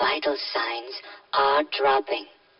vital signs are dropping.